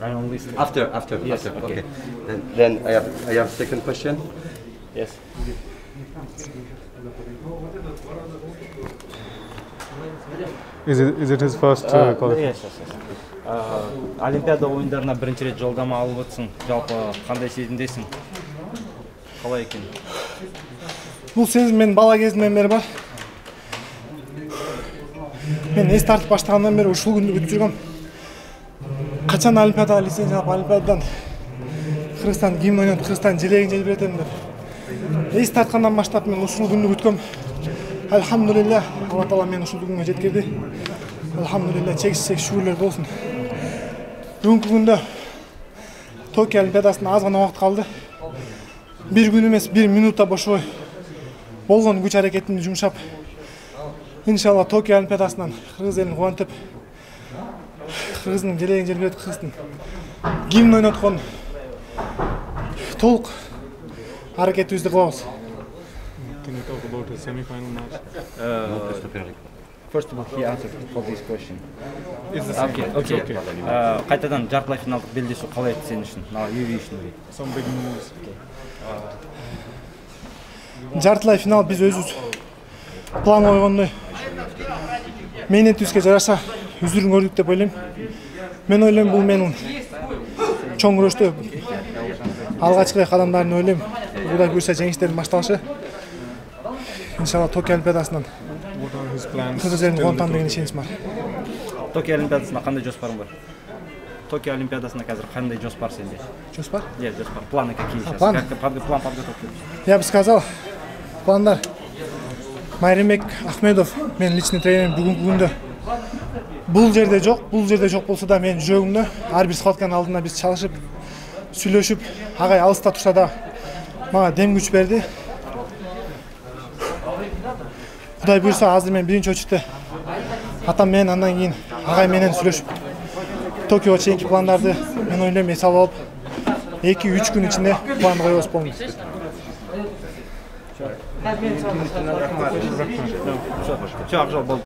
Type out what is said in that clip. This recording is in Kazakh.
right on list. After, after, Yes, after. okay. Okay. Then, then I have, I have second question. Yes. Is it, is it his first uh, qualification? yes, yes, yes. Uh, Олимпиада ойындарына бірінші рет жолдама алып отырсың. Жалпы қандай сезімдесің? Қалай екен? бұл сезім менің бала кезімнен бері бар мен ес тартып баштағаннан бері ушул күндү күтүп жүргөм качан олимпиадага лицензия алып олимпиададан кыргызстан гимн ойнотуп кыргызстан желегин желбиретем деп. Эс тарткандан баштап мен ушул күндү күткөм альхамдулилля алла таала мени ушул күнгө жеткирди альхамдулилля чексиз чексиз шүгүрлөр болсун бүгүнкү күндө токио олимпиадасына аз гана убакыт калды бир күн эмес бир минут да бошобой болгон күч аракетимди жумшап иншалла токио олимпиадасынан кыргыз элин кубантып кыргыздын желегин желбиретип кыргыздын гимн ойноткон толук аракетибизди кылабыз Can you talk about his semi-final match? First of all, he answered for this question. It's the same. Окей, It's окей. okay. Э, Қайтадан жартылай финалдық белдесу қалай еді сен үшін? Мына Юрий үшін дейді. Some big moves. жартылай финал биз өзүбүз план койгондой мээнетибизге жараша үзүрүн көрдүк деп ойлойм мен ойлойм бул менин чоң күрөштө алгачкы кадамдарын ойлойм кудай буюрса жеңиштердин башталышы иншалла токио олимпиадасынан What are his plans? кыргыз элин till кубантам the деген ишеничим бар Токио Олимпиадасына қандай жоспарың бар? Токио Олимпиадасына қазір қандай жоспар сенде? жоспар Нет, жоспар. Планы какие сейчас? планы? Как ты под- план подготовки? я бы сказал пландар майрембек ахмедов менин личный тренерим бүгүнкү күндө бул жерде жок бул жерде жок болсо да менин жүрөгүмдө ар бир схватканын алдында биз чалышып сүйлөшүп агай алыста турса да мага дем күч берди кудай буюрса азыр мен биринчи очередте атам менен андан кийин агай менен сүйлөшүп токиого чейинки пландарды мен ойлойм эс алып алып эки үч күн ичинде планды коебуз полностью Все, Ақжол, болды.